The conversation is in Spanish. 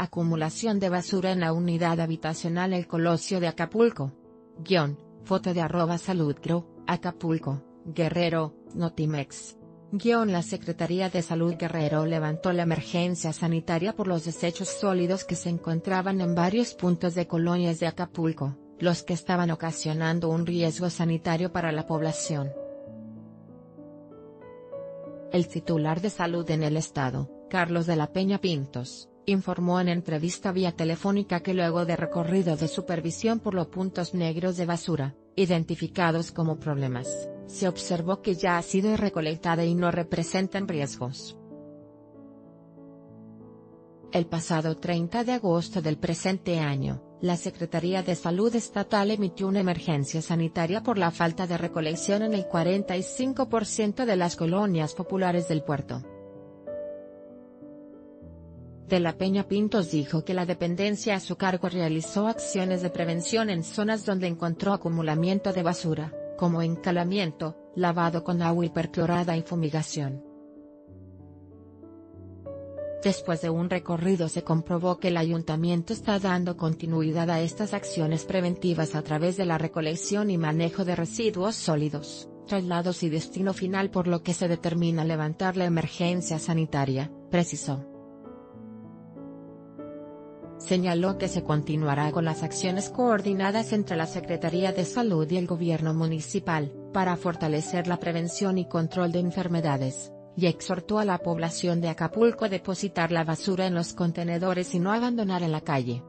Acumulación de basura en la unidad habitacional El Colosio de Acapulco. Guión, foto de arroba saludgro, Acapulco, Guerrero, Notimex. Guión La Secretaría de Salud Guerrero levantó la emergencia sanitaria por los desechos sólidos que se encontraban en varios puntos de colonias de Acapulco, los que estaban ocasionando un riesgo sanitario para la población. El titular de salud en el estado, Carlos de la Peña Pintos, informó en entrevista vía telefónica que luego de recorrido de supervisión por los puntos negros de basura, identificados como problemas, se observó que ya ha sido recolectada y no representan riesgos. El pasado 30 de agosto del presente año, la Secretaría de Salud Estatal emitió una emergencia sanitaria por la falta de recolección en el 45% de las colonias populares del puerto. De la Peña Pintos dijo que la dependencia a su cargo realizó acciones de prevención en zonas donde encontró acumulamiento de basura, como encalamiento, lavado con agua hiperclorada y fumigación. Después de un recorrido se comprobó que el ayuntamiento está dando continuidad a estas acciones preventivas a través de la recolección y manejo de residuos sólidos, traslados y destino final por lo que se determina levantar la emergencia sanitaria, precisó. Señaló que se continuará con las acciones coordinadas entre la Secretaría de Salud y el Gobierno Municipal, para fortalecer la prevención y control de enfermedades, y exhortó a la población de Acapulco a depositar la basura en los contenedores y no abandonar en la calle.